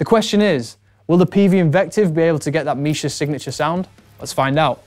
The question is, will the PV Invective be able to get that Misha signature sound? Let's find out.